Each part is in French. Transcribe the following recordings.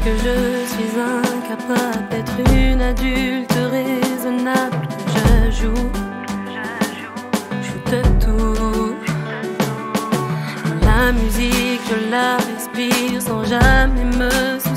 que je suis incapable d'être une adulte raisonnable. Je joue, je de tout. La musique, je la respire sans jamais me soucier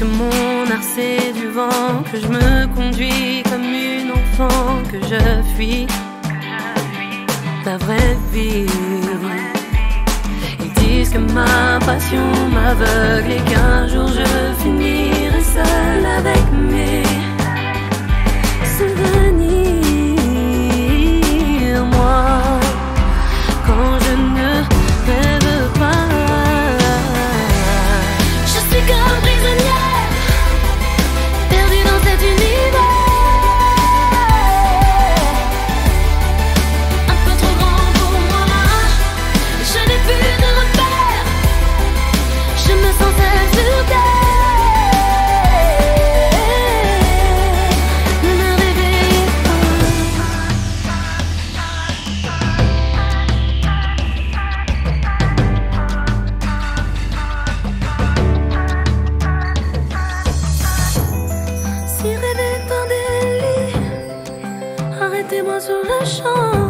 que mon art c'est du vent, que je me conduis comme une enfant, que je fuis la vraie vie. Ils disent que ma passion m'aveugle et qu'un jour je finirai seul avec T'es moins sur la chambre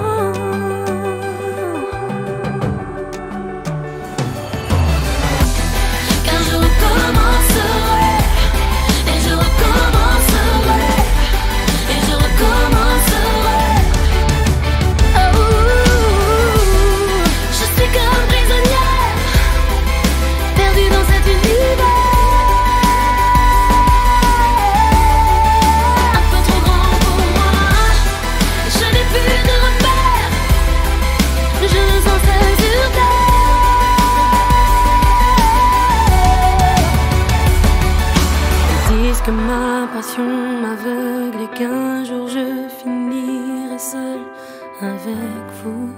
que ma passion m'aveugle et qu'un jour je finirai seul avec vous.